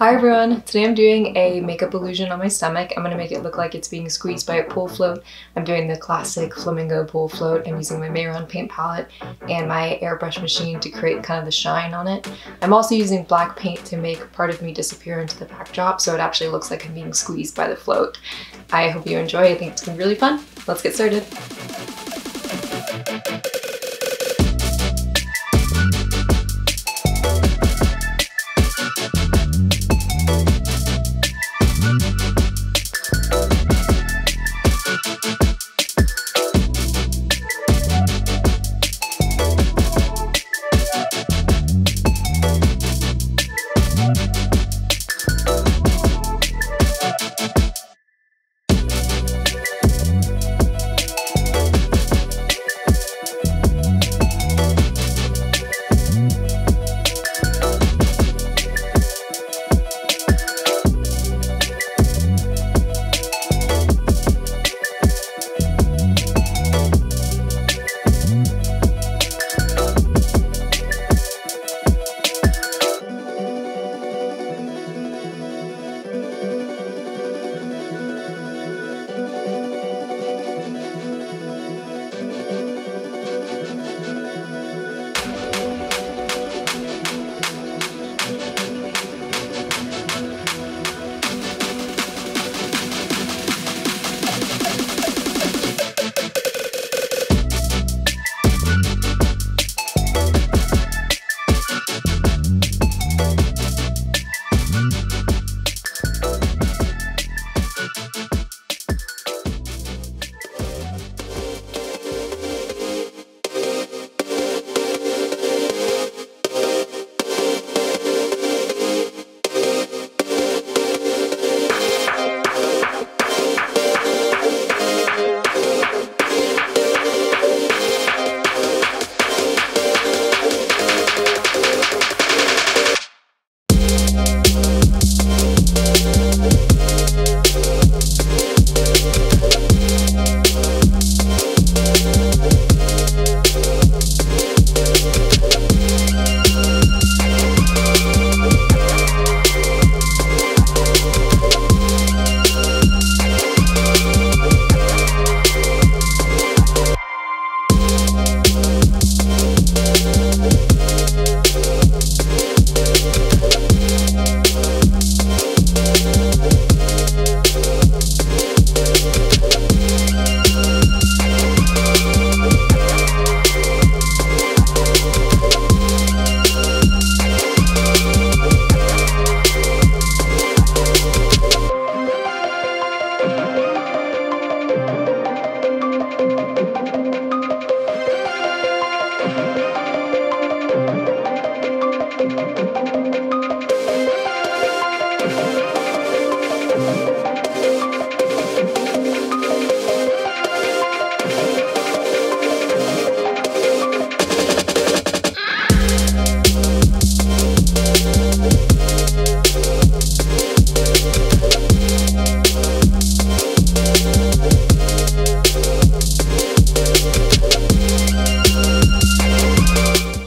Hi everyone! Today I'm doing a makeup illusion on my stomach. I'm going to make it look like it's being squeezed by a pool float. I'm doing the classic flamingo pool float. I'm using my Mehron paint palette and my airbrush machine to create kind of the shine on it. I'm also using black paint to make part of me disappear into the backdrop so it actually looks like I'm being squeezed by the float. I hope you enjoy. I think it's going to be really fun. Let's get started.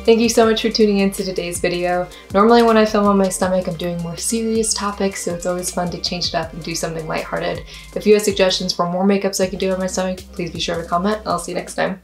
Thank you so much for tuning in to today's video. Normally when I film on my stomach, I'm doing more serious topics, so it's always fun to change it up and do something lighthearted. If you have suggestions for more makeups I can do on my stomach, please be sure to comment. I'll see you next time.